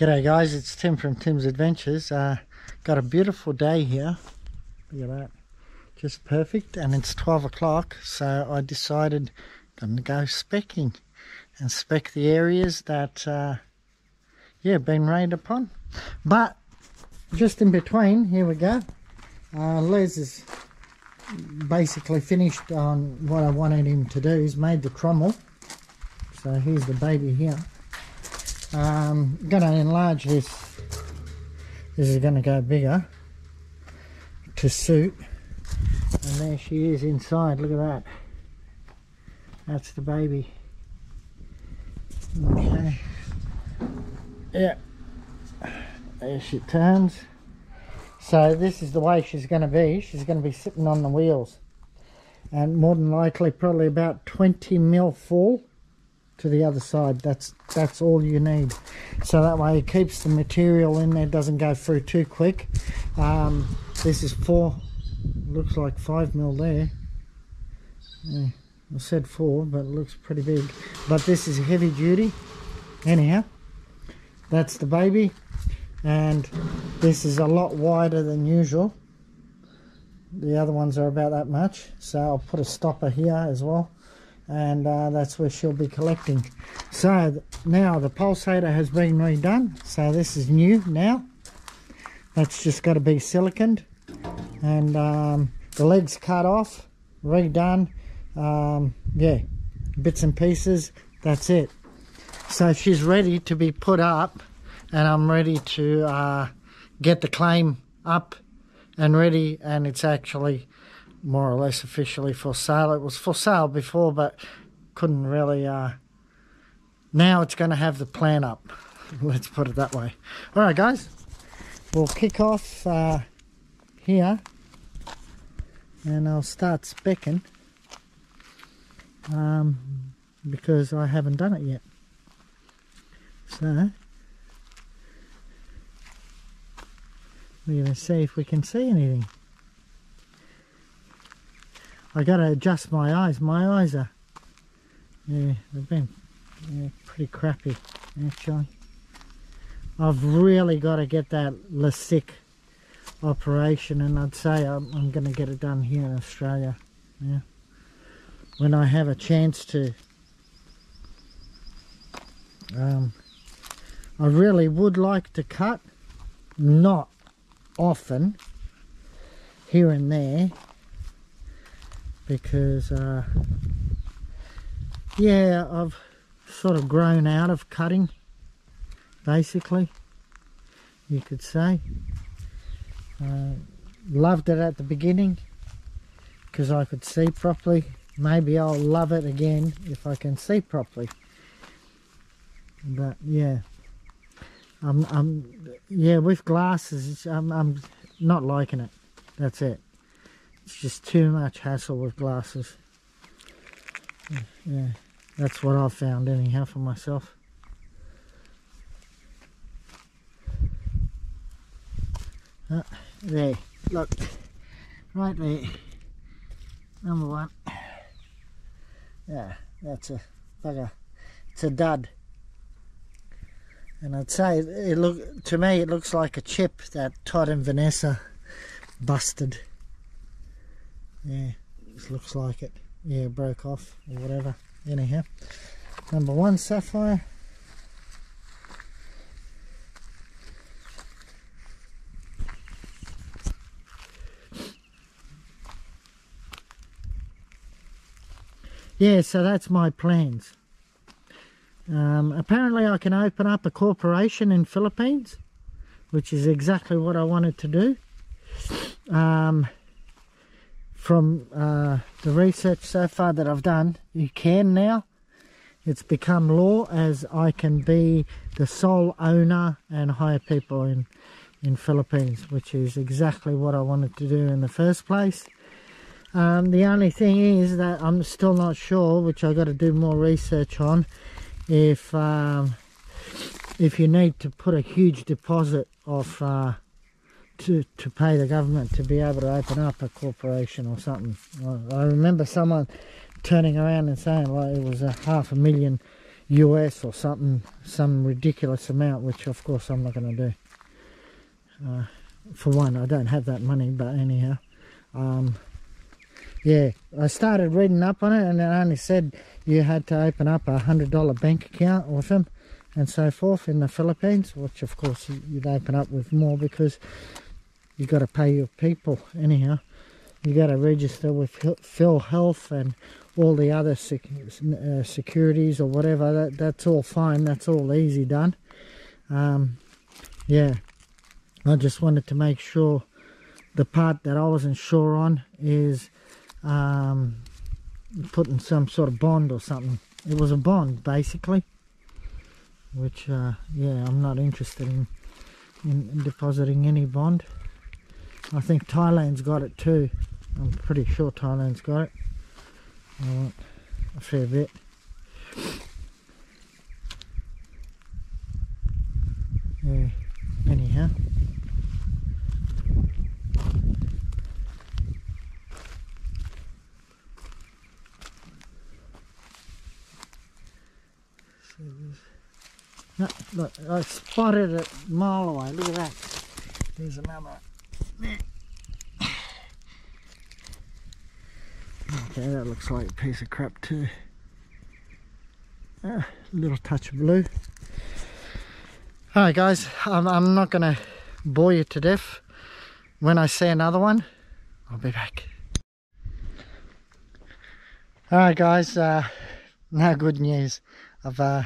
G'day guys, it's Tim from Tim's Adventures. Uh, got a beautiful day here. Look at that. Just perfect and it's 12 o'clock so I decided I'm going to go specking and spec the areas that uh, yeah been rained upon. But just in between, here we go. Uh, Les is basically finished on what I wanted him to do. He's made the trommel. So here's the baby here. Um, going to enlarge this. This is going to go bigger to suit. And there she is inside. Look at that. That's the baby. Okay. Yeah. There she turns. So this is the way she's going to be. She's going to be sitting on the wheels. And more than likely probably about 20 mil full to the other side that's that's all you need. So that way it keeps the material in there doesn't go through too quick. Um, this is four looks like five mil there. Yeah, I said four but it looks pretty big. But this is heavy duty anyhow. That's the baby and this is a lot wider than usual. The other ones are about that much so I'll put a stopper here as well and uh, that's where she'll be collecting. So now the pulsator has been redone. So this is new now. That's just got to be siliconed. And um, the legs cut off redone um, yeah bits and pieces. That's it. So she's ready to be put up and I'm ready to uh, get the claim up and ready and it's actually more or less officially for sale. It was for sale before, but couldn't really. Uh, now it's going to have the plan up. Let's put it that way. All right, guys, we'll kick off uh, here, and I'll start specking um, because I haven't done it yet. So we're going to see if we can see anything. I gotta adjust my eyes. My eyes are, yeah, they've been yeah, pretty crappy actually. I've really got to get that LASIK operation and I'd say I'm, I'm going to get it done here in Australia. Yeah, When I have a chance to. Um, I really would like to cut, not often, here and there, because uh, yeah I've sort of grown out of cutting basically you could say. Uh, loved it at the beginning because I could see properly. Maybe I'll love it again if I can see properly. But yeah. I'm, I'm yeah with glasses I'm, I'm not liking it. That's it it's just too much hassle with glasses. Yeah, that's what I've found anyhow for myself. Uh, there, look, right there, number one. Yeah, that's a bugger. It's a dud. And I'd say it look to me it looks like a chip that Todd and Vanessa busted yeah looks like it. Yeah broke off or whatever. Anyhow number one sapphire. Yeah so that's my plans. Um, apparently I can open up a corporation in Philippines which is exactly what I wanted to do. Um, from uh, the research so far that I've done, you can now. It's become law as I can be the sole owner and hire people in, in Philippines, which is exactly what I wanted to do in the first place. Um, the only thing is that I'm still not sure, which I've got to do more research on, if um, if you need to put a huge deposit of uh, to, to pay the government to be able to open up a corporation or something. I remember someone turning around and saying like it was a half a million US or something, some ridiculous amount, which of course I'm not going to do. Uh, for one, I don't have that money, but anyhow. Um, yeah, I started reading up on it and it only said you had to open up a $100 bank account with them and so forth in the Philippines, which of course you'd open up with more because you got to pay your people anyhow. You got to register with Phil Health and all the other sec uh, securities or whatever. That that's all fine. That's all easy done. Um, yeah, I just wanted to make sure the part that I wasn't sure on is um, putting some sort of bond or something. It was a bond basically, which uh, yeah, I'm not interested in, in, in depositing any bond. I think Thailand's got it too. I'm pretty sure Thailand's got it. I want a fair bit. Yeah, anyhow. No, look, I spotted it a mile away. Look at that. There's another. Okay, that looks like a piece of crap too. A little touch of blue. Alright guys, I'm, I'm not going to bore you to death. When I see another one, I'll be back. Alright guys, uh, good news. I've uh,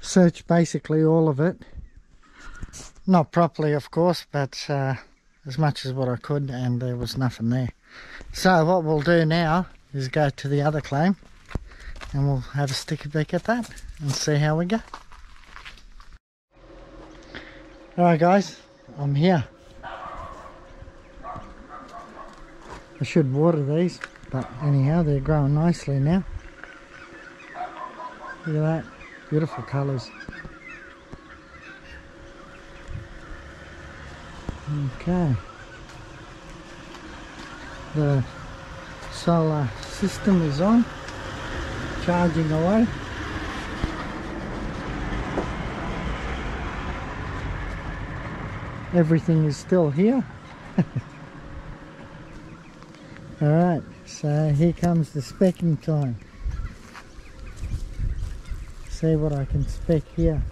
searched basically all of it. Not properly of course, but uh, as much as what I could and there was nothing there. So what we'll do now is go to the other claim and we'll have a sticky beak at that and see how we go. Alright guys, I'm here. I should water these, but anyhow they're growing nicely now. Look at that, beautiful colours. Okay. The solar system is on charging away. Everything is still here. All right so here comes the specking time. See what I can spec here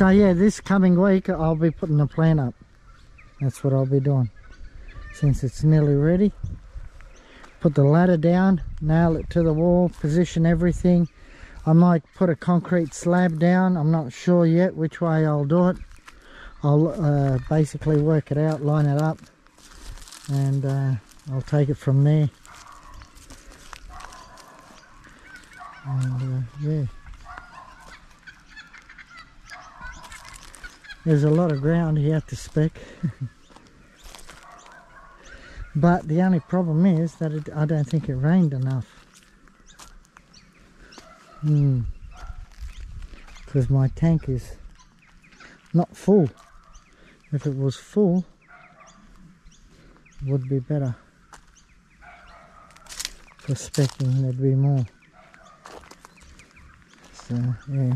so yeah this coming week I'll be putting the plant up. That's what I'll be doing. Since it's nearly ready put the ladder down nail it to the wall position everything. I might put a concrete slab down. I'm not sure yet which way I'll do it. I'll uh, basically work it out line it up and uh, I'll take it from there. And uh, yeah There's a lot of ground here to spec. but the only problem is that it, I don't think it rained enough. Hmm. Because my tank is not full. If it was full, would be better. For specking, there'd be more. So, yeah.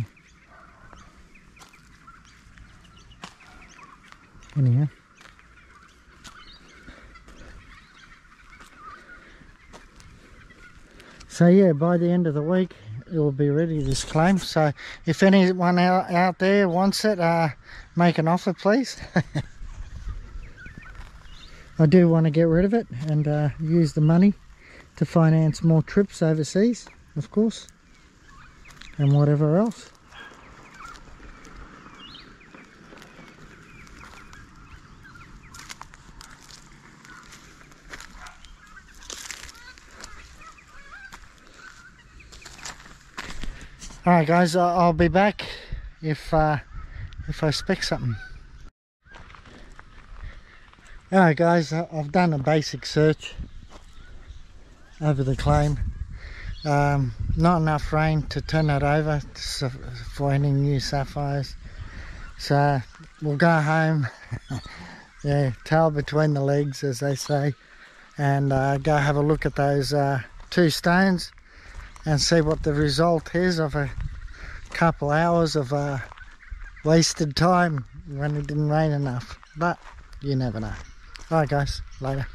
Anyhow so yeah by the end of the week it will be ready this claim. So if anyone out, out there wants it uh, make an offer please. I do want to get rid of it and uh, use the money to finance more trips overseas of course and whatever else all right guys i'll be back if uh if i spec something. All right guys i've done a basic search over the claim. Um, not enough rain to turn it over for any new sapphires. So we'll go home. Yeah tail between the legs as they say and uh, go have a look at those uh, two stones and see what the result is of a couple hours of uh, wasted time when it didn't rain enough. But you never know. Alright guys, later.